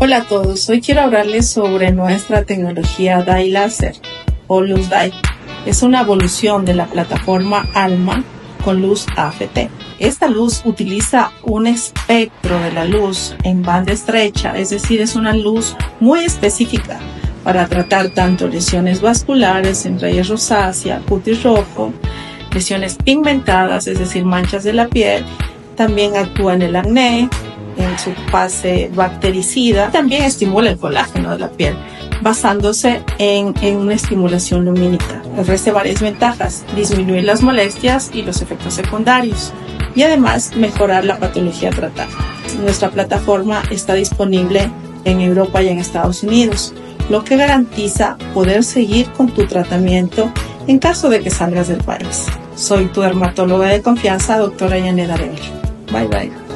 Hola a todos, hoy quiero hablarles sobre nuestra tecnología DAI Láser o Luz DAI. Es una evolución de la plataforma ALMA con luz AFT. Esta luz utiliza un espectro de la luz en banda estrecha, es decir, es una luz muy específica para tratar tanto lesiones vasculares, en rayas rosácea, cutis rojo, lesiones pigmentadas, es decir, manchas de la piel. También actúa en el acné, en su fase bactericida, también estimula el colágeno de la piel basándose en, en, una estimulación lumínica. Ofrece varias ventajas, disminuir las molestias y los efectos secundarios y además mejorar la patología tratada. Nuestra plataforma está disponible en Europa y en Estados Unidos, lo que garantiza poder seguir con tu tratamiento en caso de que salgas del país. Soy tu dermatóloga de confianza, doctora Yaneda Arevalo. Bye bye.